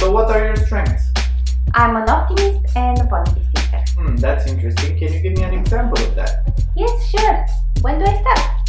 So what are your strengths? I'm an optimist and a positive thinker. Hmm, that's interesting. Can you give me an example of that? Yes, sure. When do I start?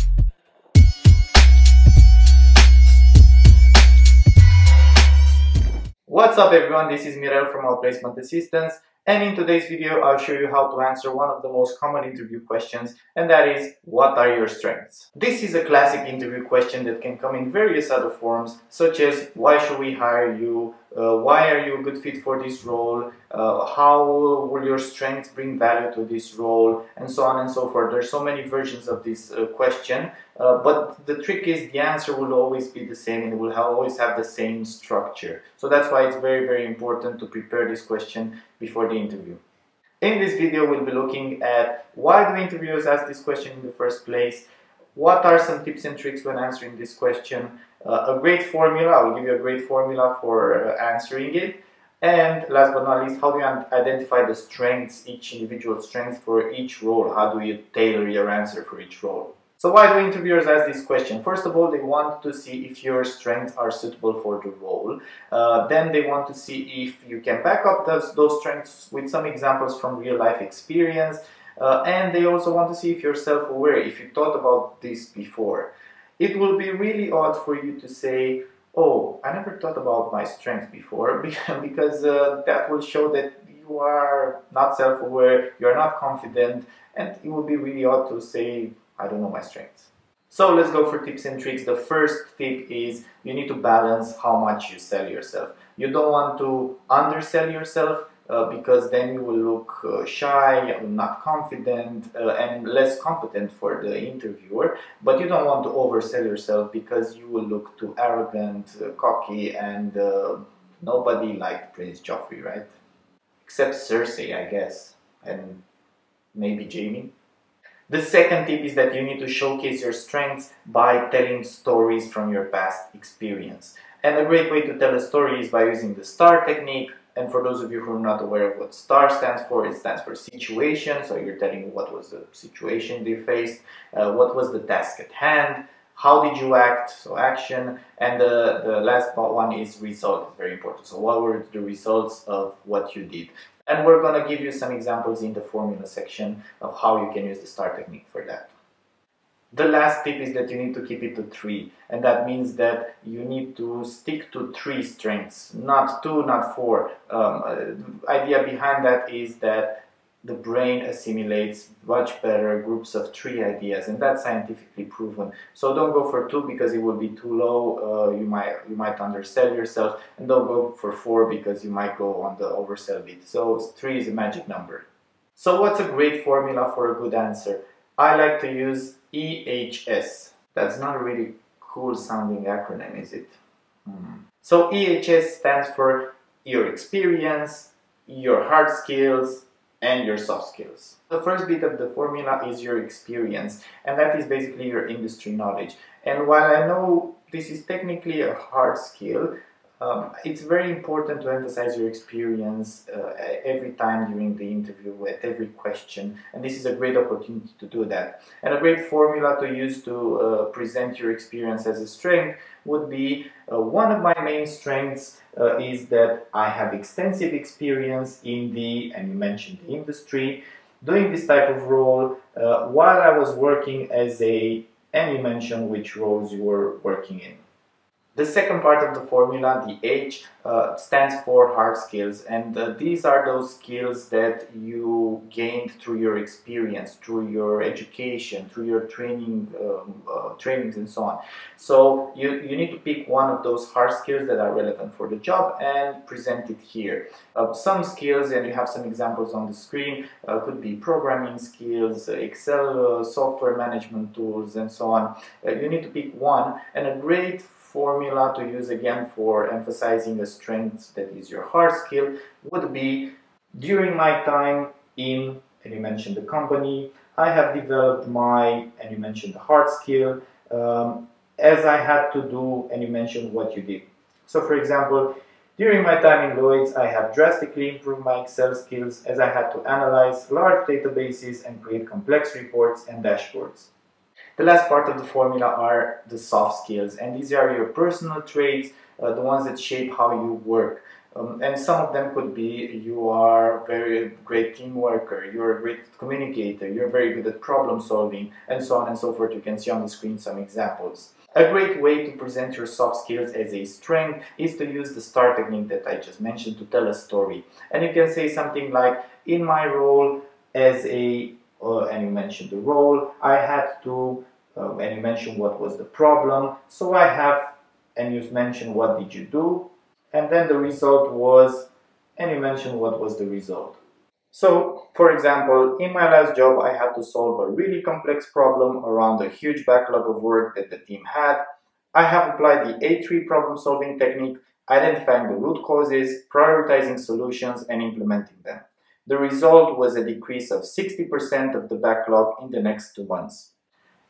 What's up everyone, this is Mirel from Outplacement Assistance and in today's video I'll show you how to answer one of the most common interview questions and that is what are your strengths? This is a classic interview question that can come in various other forms such as why should we hire you, uh, why are you a good fit for this role, uh, how will your strengths bring value to this role and so on and so forth. There's so many versions of this uh, question uh, but the trick is the answer will always be the same and it will always have the same structure. So that's why it's very very important to prepare this question before the interview. In this video we'll be looking at why do interviewers ask this question in the first place, what are some tips and tricks when answering this question, uh, a great formula, I will give you a great formula for uh, answering it, and last but not least, how do you identify the strengths, each individual strength for each role? How do you tailor your answer for each role? So why do interviewers ask this question? First of all, they want to see if your strengths are suitable for the role. Uh, then they want to see if you can back up those, those strengths with some examples from real life experience. Uh, and they also want to see if you're self-aware, if you thought about this before. It will be really odd for you to say, oh, I never thought about my strengths before, because uh, that will show that you are not self-aware, you're not confident, and it will be really odd to say, I don't know my strengths. So let's go for tips and tricks. The first tip is you need to balance how much you sell yourself. You don't want to undersell yourself because then you will look uh, shy, not confident, uh, and less competent for the interviewer. But you don't want to oversell yourself because you will look too arrogant, uh, cocky, and uh, nobody liked Prince Joffrey, right? Except Cersei, I guess, and maybe Jaime. The second tip is that you need to showcase your strengths by telling stories from your past experience. And a great way to tell a story is by using the STAR technique. And for those of you who are not aware of what STAR stands for, it stands for situation. So you're telling what was the situation they faced, uh, what was the task at hand, how did you act, so action, and the, the last one is result, it's very important. So what were the results of what you did? And we're going to give you some examples in the formula section of how you can use the STAR technique for that. The last tip is that you need to keep it to three, and that means that you need to stick to three strengths, not two, not four. Um, uh, idea behind that is that the brain assimilates much better groups of three ideas and that's scientifically proven. So don't go for two because it will be too low. Uh, you might you might undersell yourself and don't go for four because you might go on the oversell bit. So three is a magic number. So what's a great formula for a good answer i like to use ehs that's not a really cool sounding acronym is it hmm. so ehs stands for your experience your hard skills and your soft skills. The first bit of the formula is your experience, and that is basically your industry knowledge. And while I know this is technically a hard skill, um, it's very important to emphasize your experience uh, every time during the interview, at every question, and this is a great opportunity to do that. And a great formula to use to uh, present your experience as a strength would be uh, one of my main strengths uh, is that I have extensive experience in the, and you mentioned the industry, doing this type of role uh, while I was working as a, and you mentioned which roles you were working in. The second part of the formula, the H, uh, stands for hard skills and uh, these are those skills that you gained through your experience, through your education, through your training, um, uh, trainings and so on. So you, you need to pick one of those hard skills that are relevant for the job and present it here. Uh, some skills, and you have some examples on the screen, uh, could be programming skills, Excel uh, software management tools and so on. you need to pick one and a great formula to use again for emphasizing a strength that is your hard skill would be during my time in, and you mentioned the company, I have developed my, and you mentioned the hard skill, um, as I had to do, and you mentioned what you did. So for example, during my time in Lloyds, I have drastically improved my Excel skills as I had to analyze large databases and create complex reports and dashboards. The last part of the formula are the soft skills, and these are your personal traits, uh, the ones that shape how you work. Um, and some of them could be you are very great team worker, you're a great communicator, you're very good at problem solving, and so on and so forth. You can see on the screen some examples. A great way to present your soft skills as a strength is to use the STAR technique that I just mentioned to tell a story. And you can say something like, in my role as a, uh, and you mentioned the role, I had to, uh, and you mentioned what was the problem, so I have, and you mentioned what did you do, and then the result was, and you mentioned what was the result. So, for example, in my last job, I had to solve a really complex problem around a huge backlog of work that the team had. I have applied the A3 problem solving technique, identifying the root causes, prioritizing solutions, and implementing them. The result was a decrease of 60% of the backlog in the next two months.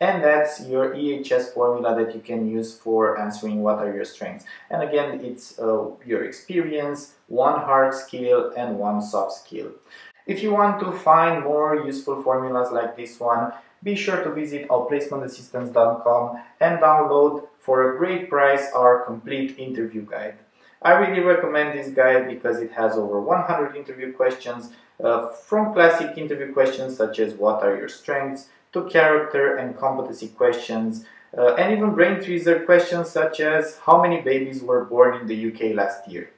And that's your EHS formula that you can use for answering what are your strengths. And again, it's uh, your experience, one hard skill, and one soft skill. If you want to find more useful formulas like this one, be sure to visit outplacementassistance.com and download for a great price our complete interview guide. I really recommend this guide because it has over 100 interview questions uh, from classic interview questions such as what are your strengths to character and competency questions uh, and even brain teaser questions such as how many babies were born in the UK last year.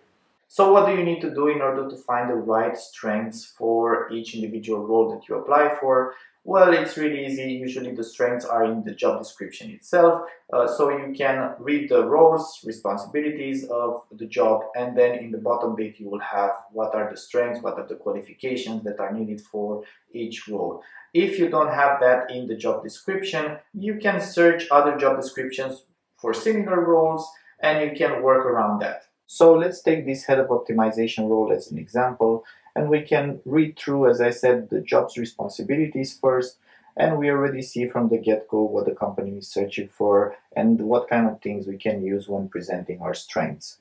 So what do you need to do in order to find the right strengths for each individual role that you apply for? Well, it's really easy. Usually the strengths are in the job description itself. Uh, so you can read the roles, responsibilities of the job, and then in the bottom bit you will have what are the strengths, what are the qualifications that are needed for each role. If you don't have that in the job description, you can search other job descriptions for similar roles and you can work around that. So let's take this head of optimization role as an example and we can read through, as I said, the job's responsibilities first, and we already see from the get-go what the company is searching for and what kind of things we can use when presenting our strengths.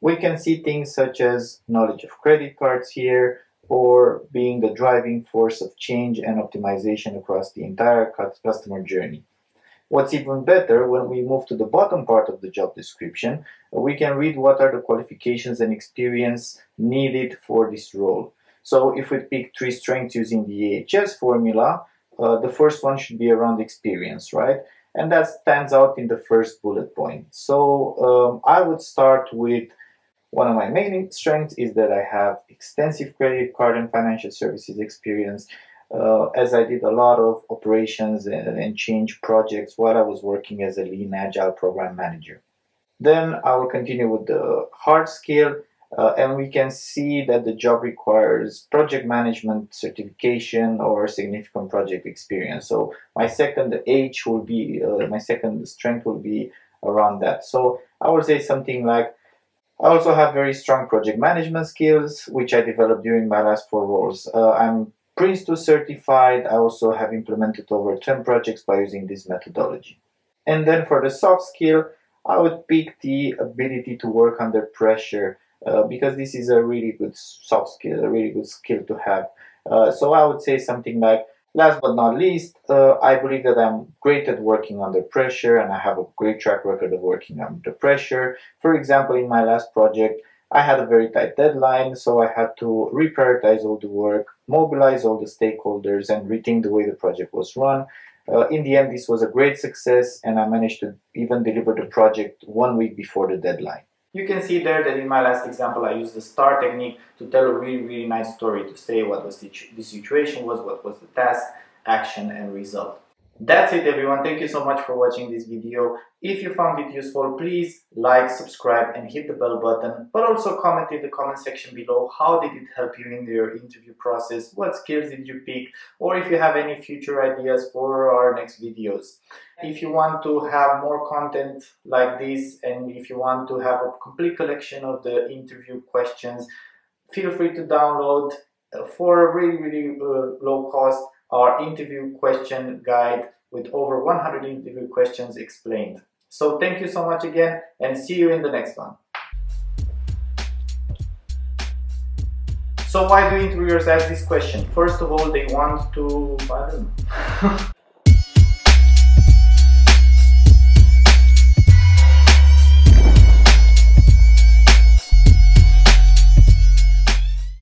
We can see things such as knowledge of credit cards here, or being the driving force of change and optimization across the entire customer journey. What's even better, when we move to the bottom part of the job description, we can read what are the qualifications and experience needed for this role. So if we pick three strengths using the EHS formula, uh, the first one should be around experience, right? And that stands out in the first bullet point. So um, I would start with one of my main strengths is that I have extensive credit card and financial services experience uh, as I did a lot of operations and, and, change projects while I was working as a lean agile program manager. Then I will continue with the hard skill uh, and we can see that the job requires project management certification or significant project experience. So my second H will be, uh, my second strength will be around that. So I would say something like, I also have very strong project management skills, which I developed during my last four roles. Uh, I'm Prince2 certified, I also have implemented over 10 projects by using this methodology. And then for the soft skill, I would pick the ability to work under pressure uh, because this is a really good soft skill, a really good skill to have. Uh, so I would say something like, last but not least, uh, I believe that I'm great at working under pressure and I have a great track record of working under pressure. For example, in my last project, I had a very tight deadline, so I had to reprioritize all the work, mobilize all the stakeholders, and rethink the way the project was run. Uh, in the end, this was a great success, and I managed to even deliver the project one week before the deadline. You can see there that in my last example, I used the STAR technique to tell a really, really nice story to say what was the, the situation was, what was the task, action, and result. That's it everyone, thank you so much for watching this video. If you found it useful, please like, subscribe and hit the bell button, but also comment in the comment section below how did it help you in your interview process, what skills did you pick, or if you have any future ideas for our next videos. If you want to have more content like this and if you want to have a complete collection of the interview questions, feel free to download uh, for a really, really uh, low cost our interview question guide with over 100 interview questions explained. So thank you so much again and see you in the next one. So why do interviewers ask this question? First of all, they want to, I don't know.